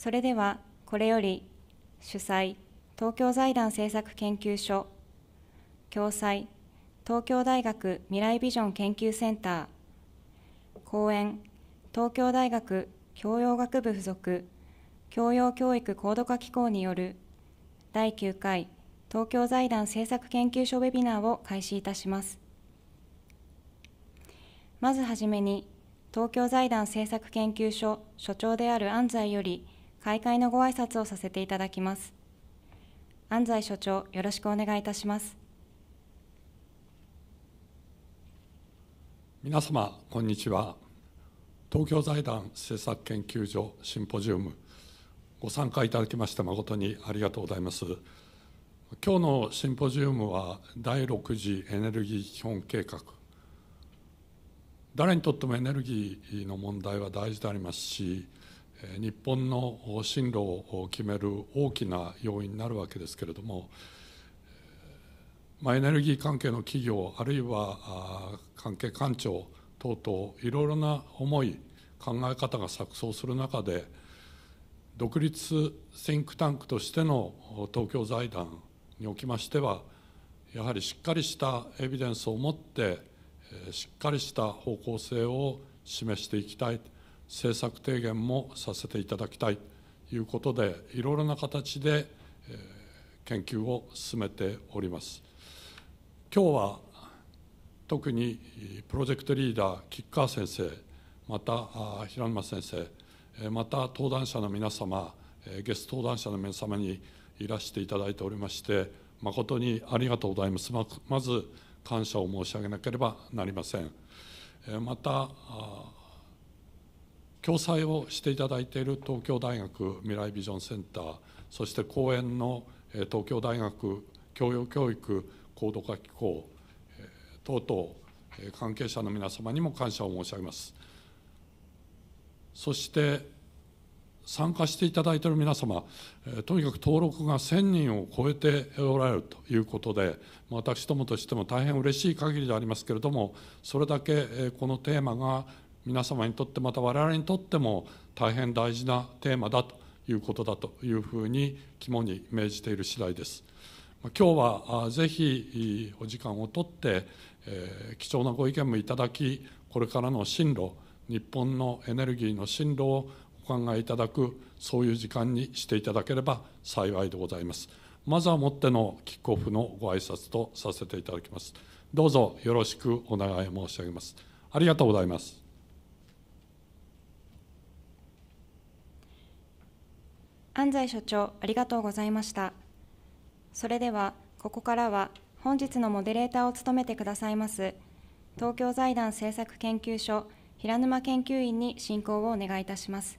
それではこれより主催東京財団政策研究所共催東京大学未来ビジョン研究センター講演東京大学教養学部附属教養教育高度化機構による第9回東京財団政策研究所ウェビナーを開始いたします。まずはじめに東京財団政策研究所所長である安西より開会のご挨拶をさせていただきます。安西所長よろしくお願いいたします。皆様こんにちは。東京財団政策研究所シンポジウムご参加いただきまして誠にありがとうございます。今日のシンポジウムは第6次エネルギー基本計画。誰にとってもエネルギーの問題は大事でありますし日本の進路を決める大きな要因になるわけですけれども、まあ、エネルギー関係の企業あるいは関係官庁等々いろいろな思い考え方が錯綜する中で独立シンクタンクとしての東京財団におきましてはやはりしっかりしたエビデンスを持ってしっかりした方向性を示していきたい。政策提言もさせていただきたいということでいろいろな形で研究を進めております。今日は特にプロジェクトリーダー吉川先生また平沼先生また登壇者の皆様ゲスト登壇者の皆様にいらしていただいておりまして誠にありがとうございます。まず感謝を申し上げなければなりません。また共催をしていただいている東京大学未来ビジョンセンターそして講演の東京大学教養教育高度化機構等々関係者の皆様にも感謝を申し上げます。そして参加していただいている皆様、とにかく登録が1000人を超えておられるということで、私どもとしても大変嬉しい限りでありますけれども、それだけこのテーマが皆様にとって、また我々にとっても大変大事なテーマだということだというふうに肝に銘じている次第です。今日はぜひお時間をとって、貴重なご意見もいただき、これからの進路、日本のエネルギーの進路をお考えいただく、そういう時間にしていただければ幸いでございます。まずはもってのキックオフのご挨拶とさせていただきます。どうぞよろしくお願い申し上げます。ありがとうございます。安西所長、ありがとうございました。それでは、ここからは本日のモデレーターを務めてくださいます、東京財団政策研究所平沼研究員に進行をお願いいたします。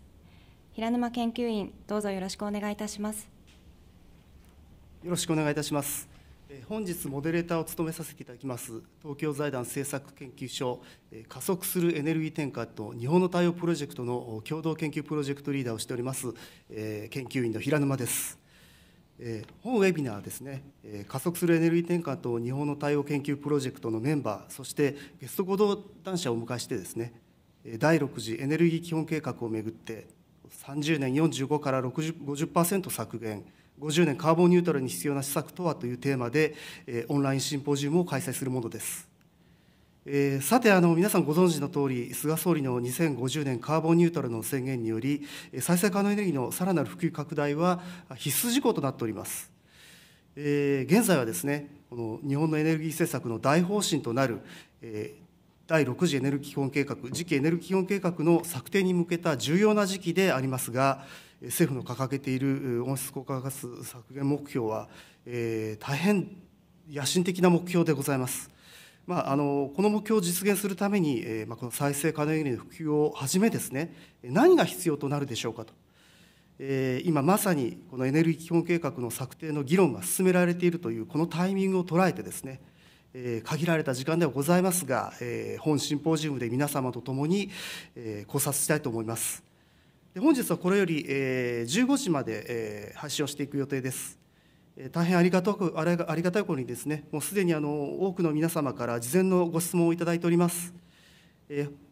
平沼研究員、どうぞよろしくお願いいたします。よろしくお願いいたします。本日モデレーターを務めさせていただきます東京財団政策研究所加速するエネルギー転換と日本の対応プロジェクトの共同研究プロジェクトリーダーをしております研究員の平沼です。本ウェビナーですね加速するエネルギー転換と日本の対応研究プロジェクトのメンバーそしてゲスト合同談者をお迎えしてですね第6次エネルギー基本計画をめぐって30年45から50%削減50年カーボンニュートラルに必要な施策とはというテーマでオンラインシンポジウムを開催するものです。えー、さてあの皆さんご存知の通り菅総理の2050年カーボンニュートラルの宣言により再生可能エネルギーのさらなる普及拡大は必須事項となっております、えー、現在はですねこの日本のエネルギー政策の大方針となる、えー、第6次エネルギー基本計画、次期エネルギー基本計画の策定に向けた重要な時期でありますが、政府の掲げている温室効果ガス削減目標は、えー、大変野心的な目標でございます。まあ、あのこの目標を実現するために、えーまあ、この再生可能エネルギーの普及をはじめですね、何が必要となるでしょうかと。えー、今まさにこのエネルギー基本計画の策定の議論が進められているというこのタイミングを捉えてですね、え限られた時間ではございますが、え本シンポジウムで皆様と共に、え考察したいと思います。本日はこれより、え15時まで、え発信をしていく予定です。大変ありがたくありがたいことにですね、もうすでにあの多くの皆様から事前のご質問をいただいております。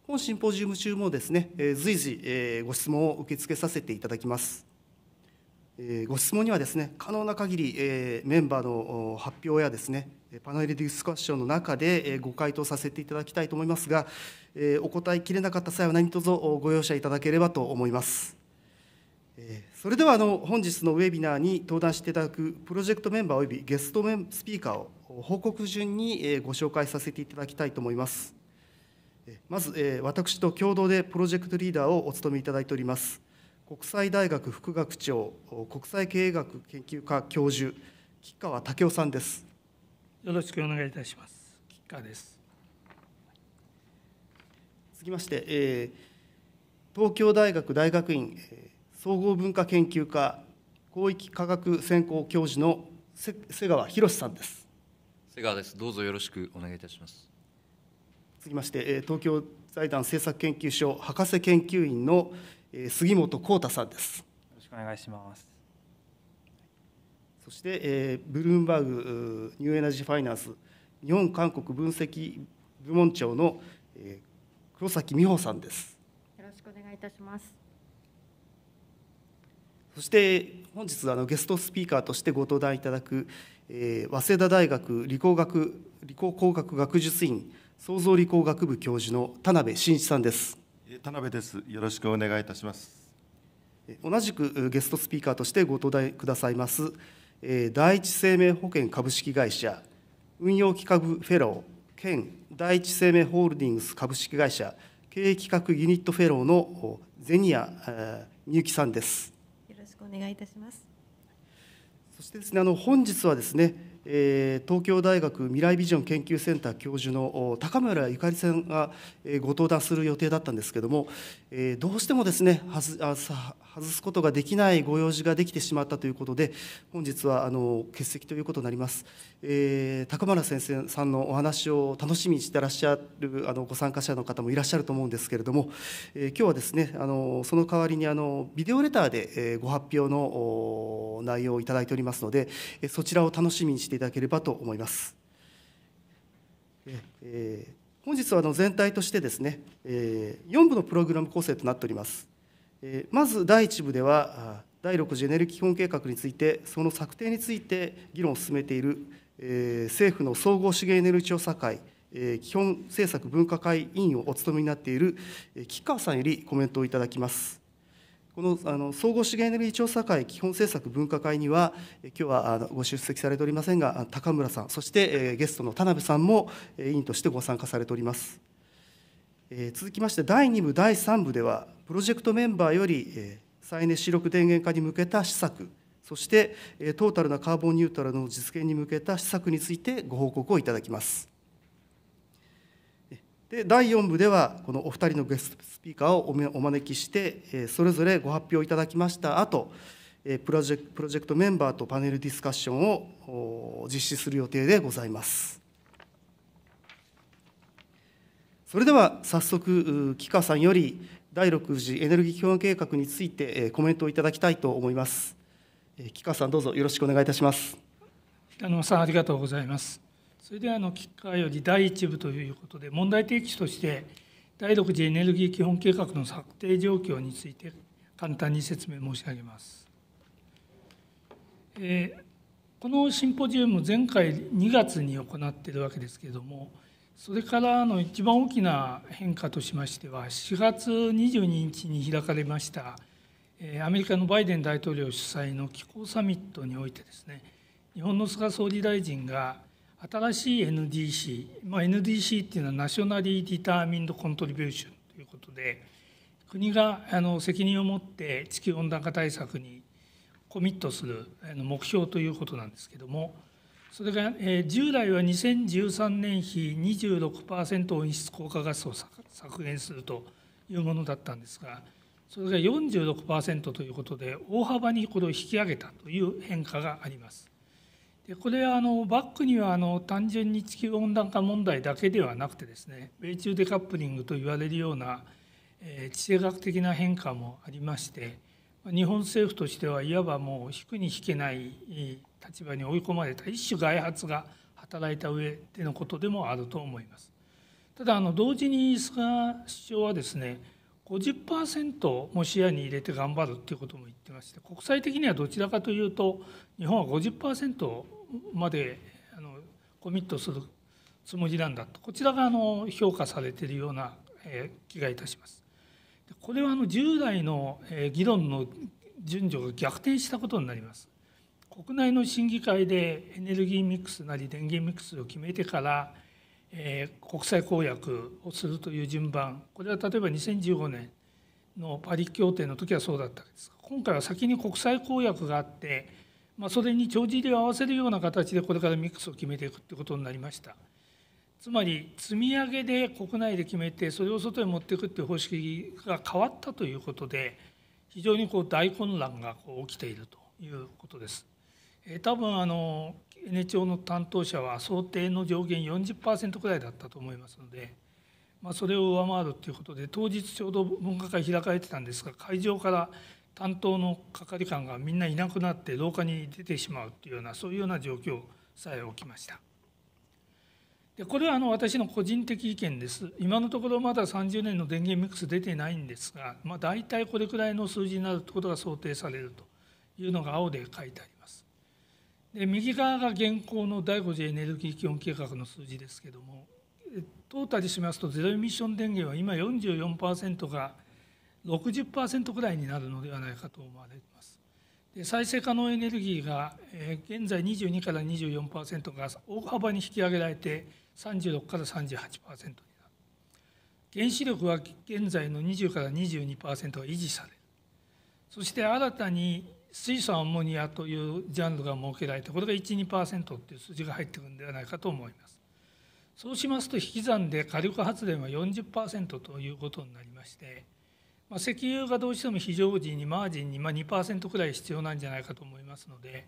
本シンポジウム中もですね、随時ご質問を受け付けさせていただきます。ご質問にはですね、可能な限りメンバーの発表やですね、パネルディスカッションの中でご回答させていただきたいと思いますが、お答えきれなかった際は何卒ご容赦いただければと思います。それではあの本日のウェビナーに登壇していただくプロジェクトメンバーおよびゲストメンスピーカーを報告順にご紹介させていただきたいと思います。まず私と共同でプロジェクトリーダーをお務めいただいております国際大学副学長国際経営学研究科教授吉川武雄さんです。よろしくお願いいたします。吉川です。続きまして、えー、東京大学大学院総合文化研究科広域科学専攻教授の瀬川博さんです。瀬川です。どうぞよろしくお願いいたします。続きまして東京財団政策研究所博士研究員の杉本幸太さんです。よろしくお願いします。そして、えー、ブルームバーグニューエナジーファイナンス日本韓国分析部門長の、えー、黒崎美穂さんです。よろしくお願いいたします。そして本日あのゲストスピーカーとしてご登壇いただく、えー、早稲田大学理工学理工工学学術院創造理工学部教授の田辺真一さんです。田辺です。よろしくお願いいたします。同じくゲストスピーカーとしてご登壇くださいます、第一生命保険株式会社運用企画フェロー兼第一生命ホールディングス株式会社経営企画ユニットフェローのゼニアみゆきさんです。よろしくお願いいたします。そしてですね、あの本日はですね、東京大学未来ビジョン研究センター教授の高村ゆかりさんがご登壇する予定だったんですけども、どうしてもですね外すことができないご用事ができてしまったということで本日はあの欠席ということになります、え、高村先生さんのお話を楽しみにしてらっしゃるあのご参加者の方もいらっしゃると思うんですけれども、え、今日はですねあのその代わりにあのビデオレターで、え、ご発表の内容をいただいておりますのでそちらを楽しみにしていただければと思います。えー本日はあの全体としてですね、え4部のプログラム構成となっております。えまず第1部では、第6次エネルギー基本計画について、その策定について議論を進めているえ、政府の総合資源エネルギー調査会え、基本政策分科会委員をお務めになっている吉川さんよりコメントをいただきます。このあの総合資源エネルギー調査会基本政策分科会には、今日はご出席されておりませんが、高村さん、そしてゲストの田辺さんも委員としてご参加されております。続きまして、第2部、第3部では、プロジェクトメンバーより、再エネ主力電源化に向けた施策、そしてトータルなカーボンニュートラルの実現に向けた施策についてご報告をいただきます。で第4部では、このお二人のゲストスピーカーをお招きして、それぞれご発表いただきました後、プロジェプロジェクトメンバーとパネルディスカッションを実施する予定でございます。それでは早速、木川さんより第6次エネルギー基本計画についてコメントをいただきたいと思います。木川さん、どうぞよろしくお願いいたします。北野さん、ありがとうございます。それでは、あの木川より第1部ということで、問題提起として、第6次エネルギー基本計画の策定状況について、簡単に説明申し上げます。えー、このシンポジウム、前回2月に行っているわけですけれども、それからの一番大きな変化としましては4月22日に開かれましたアメリカのバイデン大統領主催の気候サミットにおいてですね日本の菅総理大臣が新しい NDC、まあ、NDC っていうのは Nationally Determined Contribution ということで国があの責任を持って地球温暖化対策にコミットする目標ということなんですけどもそれが、えー、従来は2013年比26%温室効果ガスを削減するというものだったんですがそれが46%ということで大幅にこれを引き上げたという変化があります。でこれはあのバックにはあの単純に地球温暖化問題だけではなくてですね米中デカップリングと言われるような、えー、地政学的な変化もありまして日本政府としてはいわばもう引くに引けない立場に追い込まれた一種外発が働いた上でのことでもあると思います。ただあの同時に菅首相はですね50%も視野に入れて頑張るっていうことも言ってまして国際的にはどちらかというと日本は50%まであのコミットするつもりなんだとこちらがあの評価されているような気がいたします。これはあの従来の議論の順序が逆転したことになります。国内の審議会でエネルギーミックスなり電源ミックスを決めてからえー、国際公約をするという順番これは例えば2015年のパリ協定の時はそうだったわけですが今回は先に国際公約があって、まあ、それに帳尻を合わせるような形でこれからミックスを決めていくということになりました。つまり積み上げで国内で決めてそれを外へ持っていくという方式が変わったということで非常にこう大混乱がこう起きているということです。え多分あの N 庁の担当者は想定の上限40%くらいだったと思いますので、まあ、それを上回るということで当日ちょうど分科会開かれてたんですが会場から担当の係官がみんないなくなって廊下に出てしまうというようなそういうような状況さえ起きました。でこれはあの私の個人的意見です。今のところまだ30年の電源ミックス出てないんですが、まあ、大体これくらいの数字になるということが想定されるというのが青で書いてあります。で右側が現行の第5次エネルギー基本計画の数字ですけどもトータルしますとゼロエミッション電源は今44%が60%ぐらいになるのではないかと思われます。で再生可能エネルギーが、現在22から24%が大幅に引き上げられて36から38%になる。原子力は現在の20から22%が維持される。そして新たに水素アンモニアというジャンルが設けられてこれが12%という数字が入ってくるんではないかと思います。そうしますと引き算で火力発電は40%ということになりまして、まあ、石油がどうしても非常時にマージンにま2%くらい必要なんじゃないかと思いますので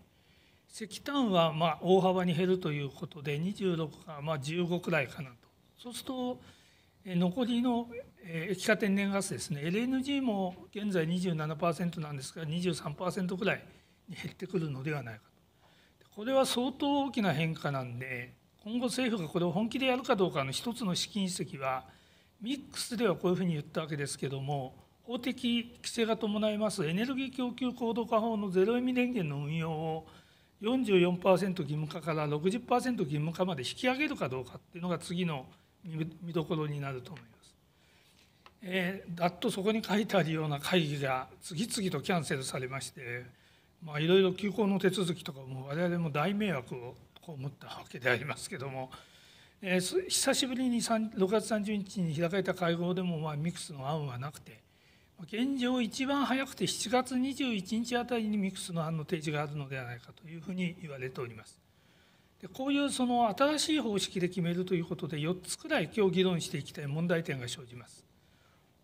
石炭はまあ大幅に減るということで26かまあ15くらいかなと。そうすると残りの液化天然ガスですね LNG も現在27%なんですが23%ぐらいに減ってくるのではないかとこれは相当大きな変化なんで今後政府がこれを本気でやるかどうかの一つの試金石はミックスではこういうふうに言ったわけですけども法的規制が伴いますエネルギー供給高度化法のゼロエミ電源の運用を44%義務化から60%義務化まで引き上げるかどうかっていうのが次の見どころになると思います。えー、だっとそこに書いてあるような会議が次々とキャンセルされましていろいろ休校の手続きとかも我々も大迷惑を被ったわけでありますけども、えー、久しぶりに6月30日に開かれた会合でもまあミクスの案はなくて現状一番早くて7月21日あたりにミクスの案の提示があるのではないかというふうに言われております。でこういうその新しい方式で決めるということで4つくらい今日議論していきたい問題点が生じます。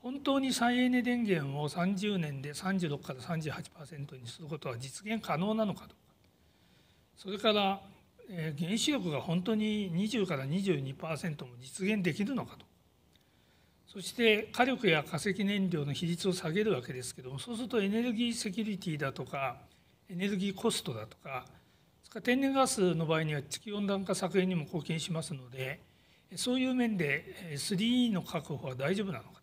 本当に再エネ電源を30年で36から38%にすることは実現可能なのかどうか。それから原子力が本当に20から22%も実現できるのかと。そして火力や化石燃料の比率を下げるわけですけどもそうするとエネルギーセキュリティだとかエネルギーコストだとか天然ガスの場合には地球温暖化削減にも貢献しますのでそういう面で 3E の確保は大丈夫なのか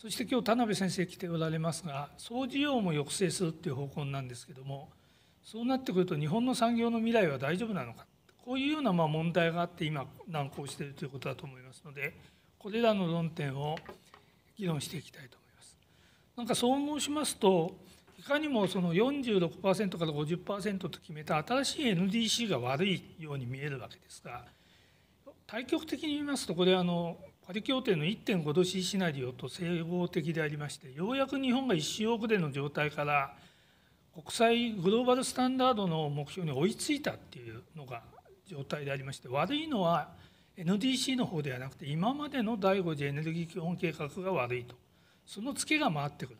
そして今日田辺先生来ておられますが総需要も抑制するっていう方向なんですけどもそうなってくると日本の産業の未来は大丈夫なのかこういうようなま問題があって今難航しているということだと思いますのでこれらの論点を議論していきたいと思います。なんかそう申しますといかにもその46%から50%と決めた新しい NDC が悪いように見えるわけですが対極的に言いますとこれはあのパリ協定の1.5度 C シナリオと整合的でありましてようやく日本が1周遅れの状態から国際グローバルスタンダードの目標に追いついたっていうのが状態でありまして悪いのは NDC の方ではなくて今までの第5次エネルギー基本計画が悪いと。そのツケが回ってく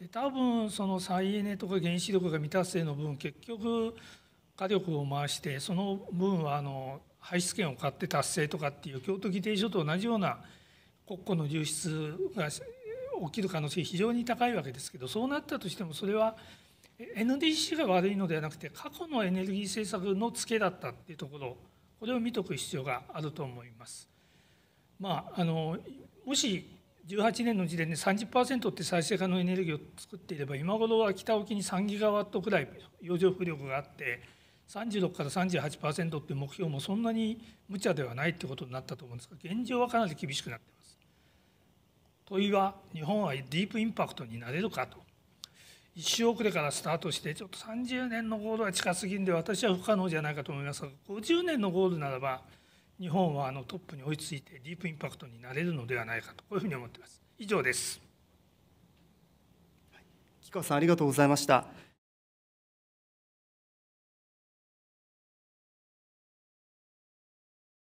る。多分その再エネとか原子力が未達成の分結局火力を回してその分はあの排出権を買って達成とかっていう京都議定書と同じような国庫の流出が起きる可能性非常に高いわけですけどそうなったとしてもそれは NDC が悪いのではなくて過去のエネルギー政策のツケだったっていうところこれを見とく必要があると思います。まあ、あのもし18年の時点で30%って再生可能エネルギーを作っていれば今頃は北沖に3ギガワットぐらい洋上風力があって36から38%っていう目標もそんなに無茶ではないってことになったと思うんですが現状はかなり厳しくなっています。問いは日本はディープインパクトになれるかと。1周遅れからスタートしてちょっと30年のゴールは近すぎんで私は不可能じゃないかと思いますが50年のゴールならば日本はあのトップに追いついてディープインパクトになれるのではないかとこういうふうに思っています。以上です。木川さんありがとうございました。